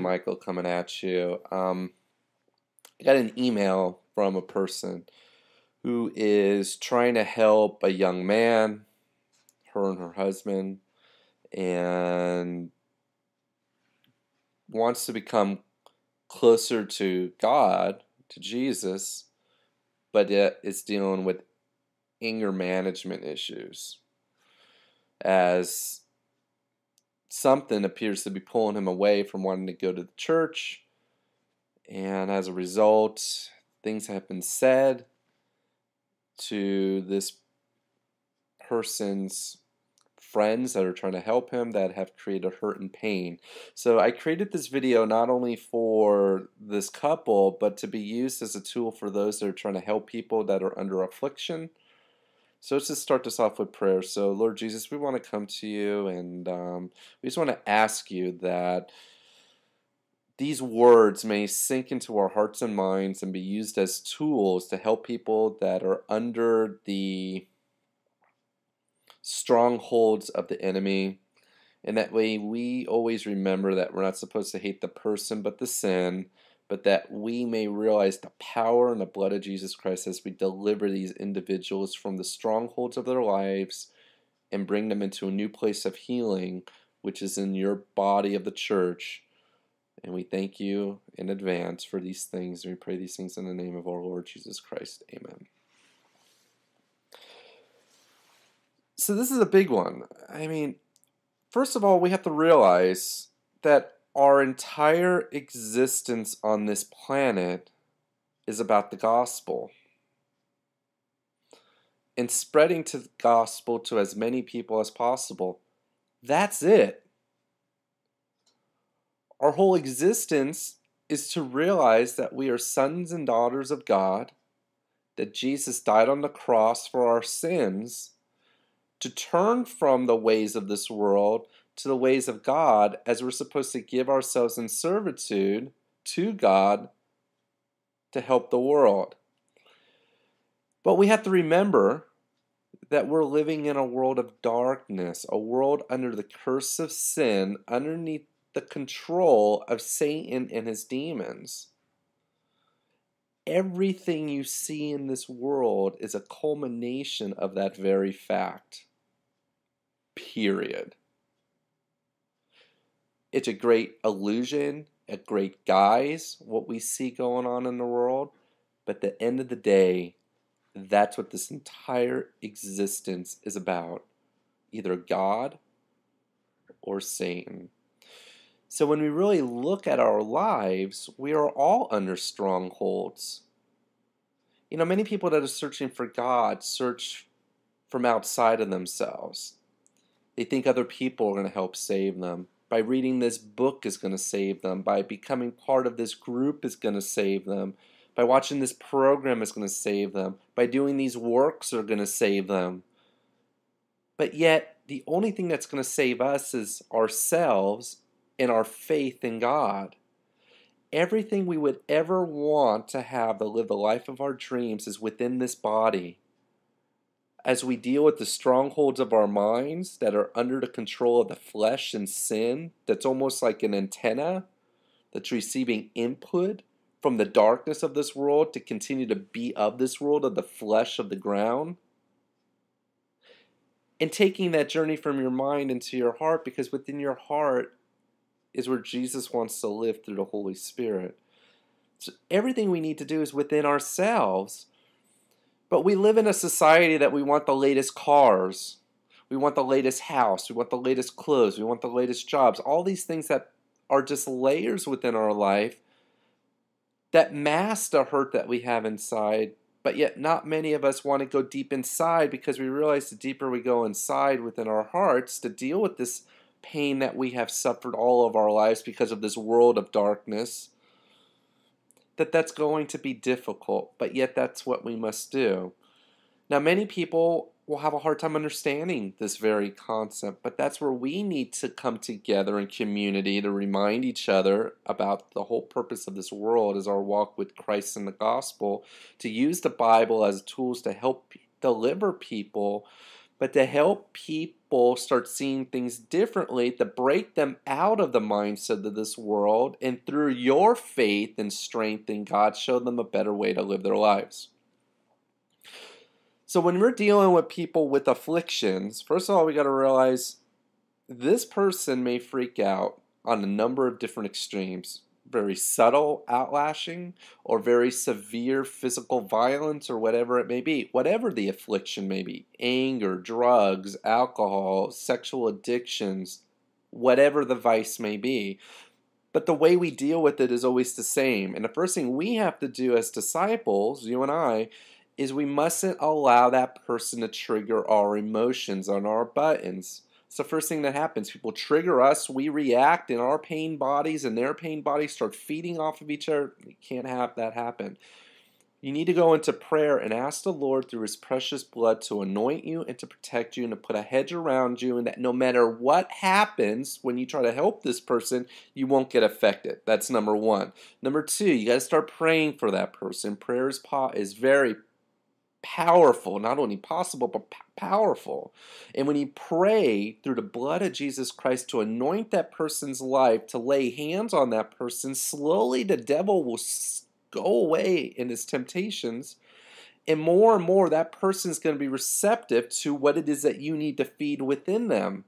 Michael coming at you. Um, I got an email from a person who is trying to help a young man, her and her husband, and wants to become closer to God, to Jesus, but it is dealing with anger management issues as something appears to be pulling him away from wanting to go to the church. And as a result, things have been said to this person's friends that are trying to help him that have created hurt and pain. So I created this video not only for this couple, but to be used as a tool for those that are trying to help people that are under affliction. So let's just start this off with prayer. So Lord Jesus, we want to come to you and um, we just want to ask you that these words may sink into our hearts and minds and be used as tools to help people that are under the strongholds of the enemy. And that way we always remember that we're not supposed to hate the person but the sin, but that we may realize the power and the blood of Jesus Christ as we deliver these individuals from the strongholds of their lives and bring them into a new place of healing, which is in your body of the church. And we thank you in advance for these things. And we pray these things in the name of our Lord Jesus Christ. Amen. So this is a big one. I mean, first of all, we have to realize that our entire existence on this planet is about the gospel. And spreading to the gospel to as many people as possible. That's it. Our whole existence is to realize that we are sons and daughters of God, that Jesus died on the cross for our sins to turn from the ways of this world to the ways of God as we're supposed to give ourselves in servitude to God to help the world. But we have to remember that we're living in a world of darkness, a world under the curse of sin, underneath the control of Satan and his demons. Everything you see in this world is a culmination of that very fact. Period. It's a great illusion, a great guise, what we see going on in the world. But at the end of the day, that's what this entire existence is about either God or Satan. So when we really look at our lives, we are all under strongholds. You know, many people that are searching for God search from outside of themselves. They think other people are going to help save them. By reading this book is going to save them. By becoming part of this group is going to save them. By watching this program is going to save them. By doing these works are going to save them. But yet, the only thing that's going to save us is ourselves and our faith in God. Everything we would ever want to have to live the life of our dreams is within this body as we deal with the strongholds of our minds that are under the control of the flesh and sin, that's almost like an antenna that's receiving input from the darkness of this world to continue to be of this world, of the flesh of the ground. And taking that journey from your mind into your heart, because within your heart is where Jesus wants to live through the Holy Spirit. So everything we need to do is within ourselves but we live in a society that we want the latest cars, we want the latest house, we want the latest clothes, we want the latest jobs, all these things that are just layers within our life that mask the hurt that we have inside. But yet, not many of us want to go deep inside because we realize the deeper we go inside within our hearts to deal with this pain that we have suffered all of our lives because of this world of darkness that that's going to be difficult, but yet that's what we must do. Now, many people will have a hard time understanding this very concept, but that's where we need to come together in community to remind each other about the whole purpose of this world is our walk with Christ in the gospel, to use the Bible as tools to help deliver people, but to help people people start seeing things differently to break them out of the mindset of this world and through your faith and strength in God show them a better way to live their lives. So when we're dealing with people with afflictions, first of all, we got to realize this person may freak out on a number of different extremes very subtle outlashing or very severe physical violence or whatever it may be, whatever the affliction may be anger, drugs, alcohol, sexual addictions, whatever the vice may be. But the way we deal with it is always the same. And the first thing we have to do as disciples, you and I, is we mustn't allow that person to trigger our emotions on our buttons. It's the first thing that happens. People trigger us, we react, and our pain bodies and their pain bodies start feeding off of each other. You can't have that happen. You need to go into prayer and ask the Lord through His precious blood to anoint you and to protect you and to put a hedge around you, and that no matter what happens when you try to help this person, you won't get affected. That's number one. Number two, you got to start praying for that person. Prayer is, po- is very powerful, not only possible, but powerful. And when you pray through the blood of Jesus Christ to anoint that person's life, to lay hands on that person, slowly the devil will go away in his temptations. And more and more, that person is going to be receptive to what it is that you need to feed within them.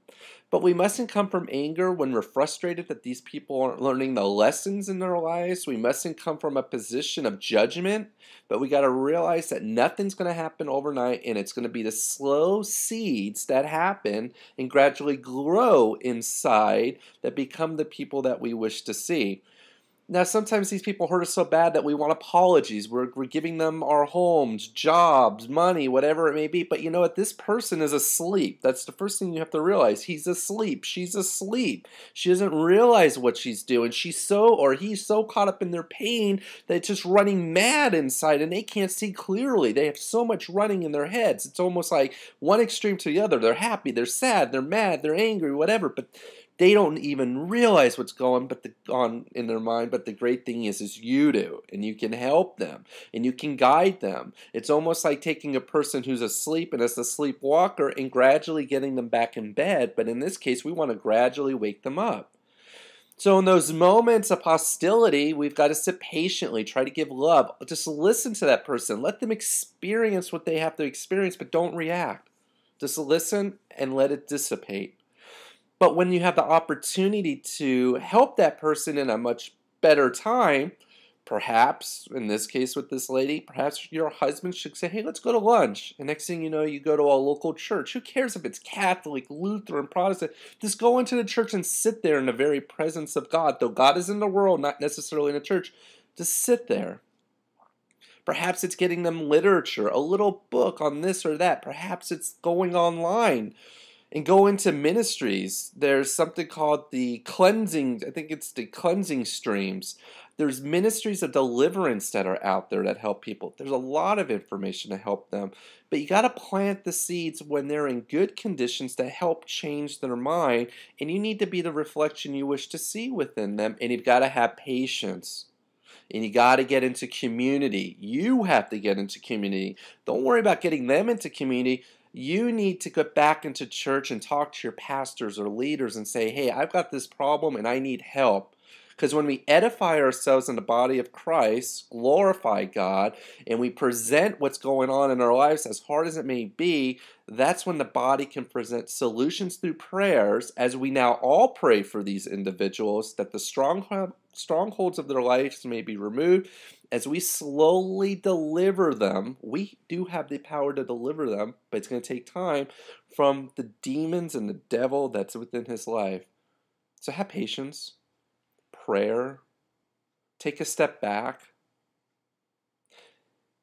But we mustn't come from anger when we're frustrated that these people aren't learning the lessons in their lives. We mustn't come from a position of judgment, but we got to realize that nothing's going to happen overnight and it's going to be the slow seeds that happen and gradually grow inside that become the people that we wish to see. Now, sometimes these people hurt us so bad that we want apologies. We're, we're giving them our homes, jobs, money, whatever it may be. But you know what? This person is asleep. That's the first thing you have to realize. He's asleep. She's asleep. She doesn't realize what she's doing. She's so, or he's so caught up in their pain that it's just running mad inside and they can't see clearly. They have so much running in their heads. It's almost like one extreme to the other. They're happy, they're sad, they're mad, they're angry, whatever. But they don't even realize what's going but the, on in their mind but the great thing is is you do and you can help them and you can guide them. It's almost like taking a person who's asleep and as a sleepwalker and gradually getting them back in bed but in this case we want to gradually wake them up. So in those moments of hostility we've got to sit patiently try to give love. Just listen to that person. Let them experience what they have to experience but don't react. Just listen and let it dissipate but when you have the opportunity to help that person in a much better time, perhaps in this case with this lady, perhaps your husband should say, Hey, let's go to lunch. And next thing you know, you go to a local church. Who cares if it's Catholic, Lutheran, Protestant? Just go into the church and sit there in the very presence of God. Though God is in the world, not necessarily in the church, just sit there. Perhaps it's getting them literature, a little book on this or that. Perhaps it's going online and go into ministries. There's something called the cleansing, I think it's the cleansing streams. There's ministries of deliverance that are out there that help people. There's a lot of information to help them. But you got to plant the seeds when they're in good conditions to help change their mind. And you need to be the reflection you wish to see within them. And you've got to have patience and you got to get into community. You have to get into community. Don't worry about getting them into community you need to get back into church and talk to your pastors or leaders and say, hey, I've got this problem and I need help. Because when we edify ourselves in the body of Christ, glorify God, and we present what's going on in our lives, as hard as it may be, that's when the body can present solutions through prayers, as we now all pray for these individuals, that the strong, strongholds of their lives may be removed. As we slowly deliver them, we do have the power to deliver them, but it's going to take time from the demons and the devil that's within his life. So have patience prayer, take a step back,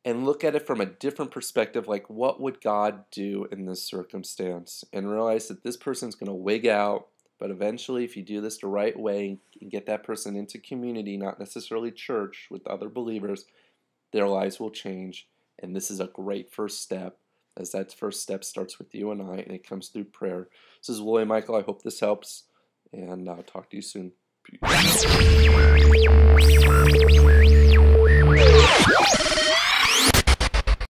and look at it from a different perspective like what would God do in this circumstance and realize that this person's going to wig out but eventually if you do this the right way and get that person into community not necessarily church with other believers their lives will change. And this is a great first step as that first step starts with you and I and it comes through prayer. This is William Michael. I hope this helps and I'll talk to you soon. Peace.